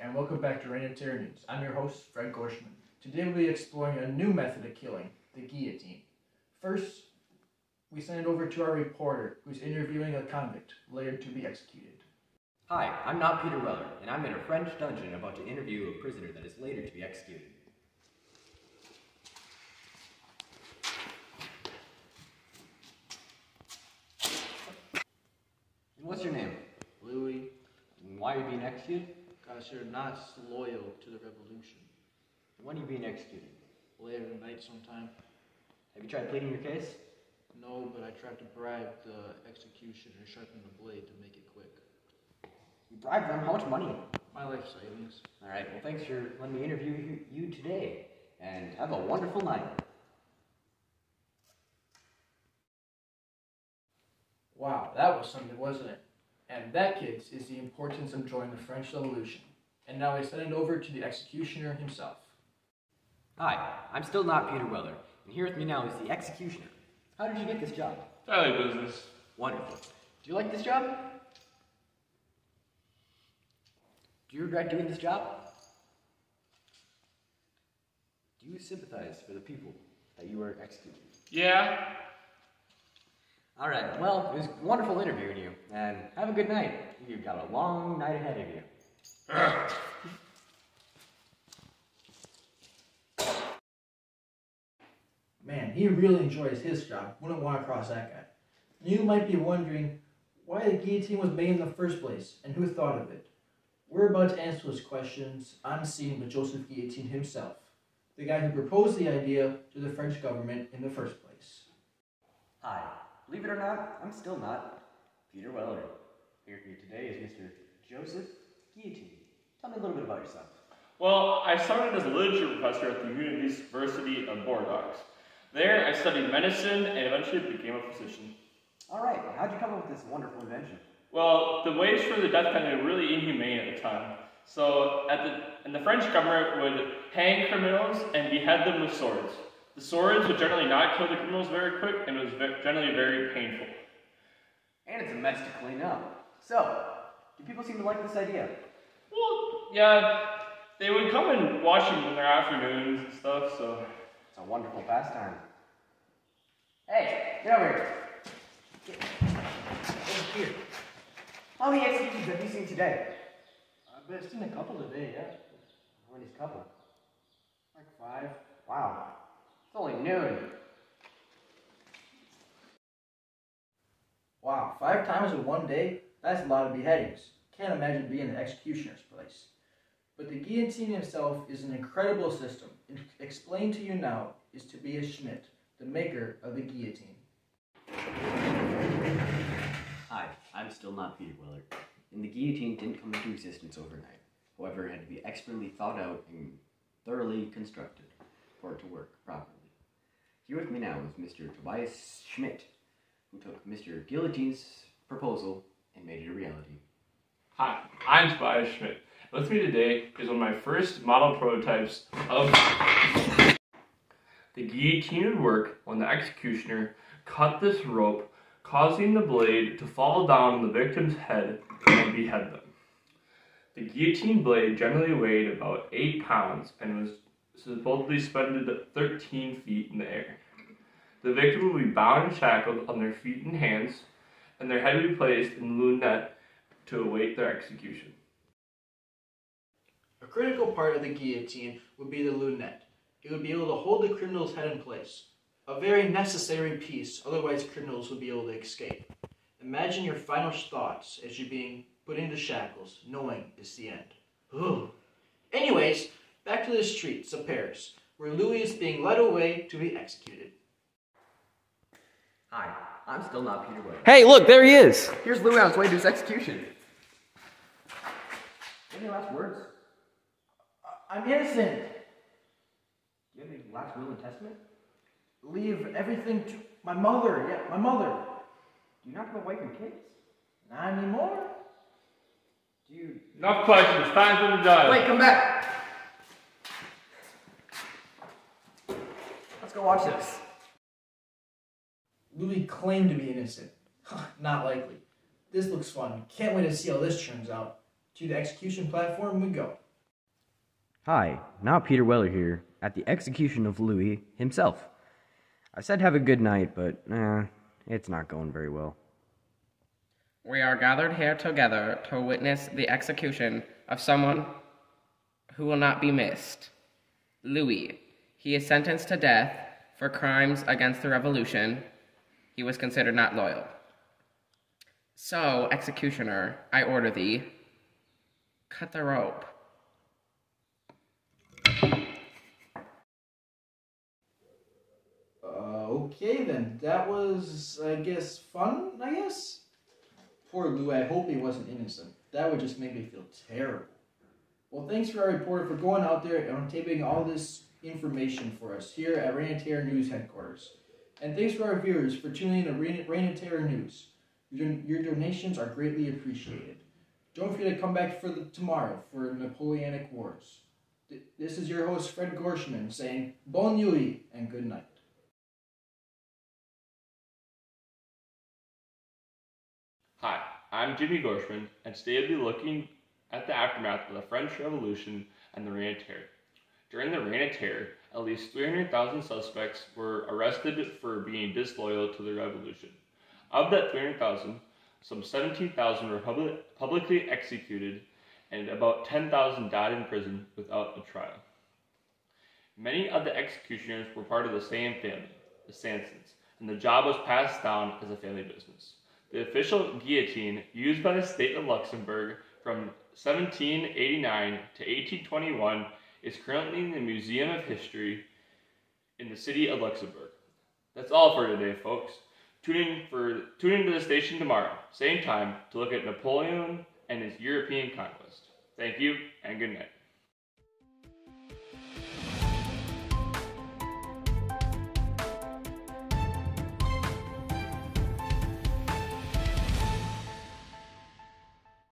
and welcome back to Reign of Terror News. I'm your host, Fred Gorshman. Today we'll be exploring a new method of killing, the guillotine. First, we send it over to our reporter, who's interviewing a convict later to be executed. Hi, I'm not Peter Weller, and I'm in a French dungeon about to interview a prisoner that is later to be executed. And what's your name? Louis, And why are you being executed? Because you're not loyal to the revolution. When are you being executed? Later tonight sometime. Have you tried pleading your case? No, but I tried to bribe the executioner, sharpen the blade to make it quick. You bribed them? How much money? My life savings. Alright, well thanks for letting me interview you today, and have a wonderful night. Wow, that was something, wasn't it? And that, kids, is the importance of joining the French Revolution. And now I send it over to the executioner himself. Hi, I'm still not Peter Weller, and here with me now is the executioner. How did you get this job? Daily business. Wonderful. Do you like this job? Do you regret doing this job? Do you sympathize for the people that you are executing? Yeah. All right. Well, it was wonderful interviewing you, and have a good night. You've got a long night ahead of you. Man, he really enjoys his job. Wouldn't want to cross that guy. You might be wondering why the guillotine was made in the first place and who thought of it. We're about to answer those questions on scene with Joseph Guillotine himself, the guy who proposed the idea to the French government in the first place. Believe it or not, I'm still not Peter Weller. Here for you today is Mr. Joseph Guillotine. Tell me a little bit about yourself. Well, I started as a literature professor at the University of Bordeaux. There, I studied medicine and eventually became a physician. All right. How'd you come up with this wonderful invention? Well, the ways for the death penalty were really inhumane at the time. So, at the and the French government would hang criminals and behead them with swords. The swords would generally not kill the criminals very quick, and it was ve- generally very painful. And it's a mess to clean up. So, do people seem to like this idea? Well, yeah, they would come and wash them in their afternoons and stuff. So, It's a wonderful pastime. Hey, get over here. Get over here. How many executions have you seen today? I've seen a couple today, yeah. How many's couple? Like five. Wow. It's only noon. Wow, five times in one day? That's a lot of beheadings. Can't imagine being in the executioner's place. But the guillotine itself is an incredible system. And explained to you now is Tobias Schmidt, the maker of the guillotine. Hi, I'm still not Peter Weller. And the guillotine didn't come into existence overnight. However, it had to be expertly thought out and thoroughly constructed for it to work properly. Here with me now is Mr. Tobias Schmidt, who took Mr. Guillotine's proposal and made it a reality. Hi, I'm Tobias Schmidt. With me today is one of my first model prototypes of the guillotine would work when the executioner cut this rope, causing the blade to fall down on the victim's head and behead them. The guillotine blade generally weighed about 8 pounds and was supposedly suspended at 13 feet in the air. The victim will be bound and shackled on their feet and hands, and their head will be placed in the lunette to await their execution. A critical part of the guillotine would be the lunette. It would be able to hold the criminal's head in place. A very necessary piece, otherwise criminals would be able to escape. Imagine your final thoughts as you're being put into shackles, knowing it's the end. Ugh. Anyways, back to the streets of Paris, where Louis is being led away to be executed. Hi, I'm still not Peter Weller. Hey, look, there he is. Here's Louis on his way to his execution. Any last words? I'm innocent. Do you have any last will and testament? Leave everything to my mother. Yeah, my mother. Do you not have a wife and kids? Not anymore. Do you Enough questions. Time for the to die. Wait, come back! Go watch this. Louis claimed to be innocent. Not likely. This looks fun. Can't wait to see how this turns out. To the execution platform we go. Hi, now Peter Weller here, at the execution of Louis himself. I said have a good night, but eh, it's not going very well. We are gathered here together to witness the execution of someone who will not be missed. Louis. He is sentenced to death for crimes against the revolution. He was considered not loyal. So, executioner, I order thee, cut the rope. Uh, okay then. That was, I guess, fun, I guess? Poor Lou, I hope he wasn't innocent. That would just make me feel terrible. Well, thanks for our reporter for going out there and taping all this information for us here at Reign and Terror News headquarters. And thanks to our viewers for tuning in to Reign, Reign and Terror News. Your, your donations are greatly appreciated. Don't forget to come back for the, tomorrow for Napoleonic Wars. Th- This is your host, Fred Gorshman, saying bon nuit and good night. Hi, I'm Jimmy Gorshman, and today we'll be looking at the aftermath of the French Revolution and the Reign of Terror. During the Reign of Terror, at least 300,000 suspects were arrested for being disloyal to the revolution. Of that 300,000, some 17,000 were public, publicly executed, and about 10,000 died in prison without a trial. Many of the executioners were part of the same family, the Sansons, and the job was passed down as a family business. The official guillotine used by the state of Luxembourg from 1789 to 1821 is currently in the Museum of History in the city of Luxembourg. That's all for today, folks. Tune in for tune into the station tomorrow, same time, to look at Napoleon and his European conquest. Thank you and good night.